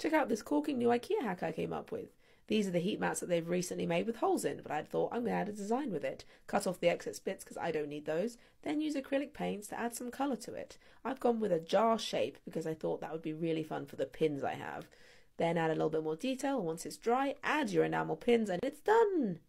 Check out this corking new IKEA hack I came up with. These are the heat mats that they've recently made with holes in, but I thought I'm going to add a design with it. Cut off the excess bits because I don't need those, then use acrylic paints to add some colour to it. I've gone with a jar shape because I thought that would be really fun for the pins I have. Then add a little bit more detail, and once it's dry, add your enamel pins and it's done!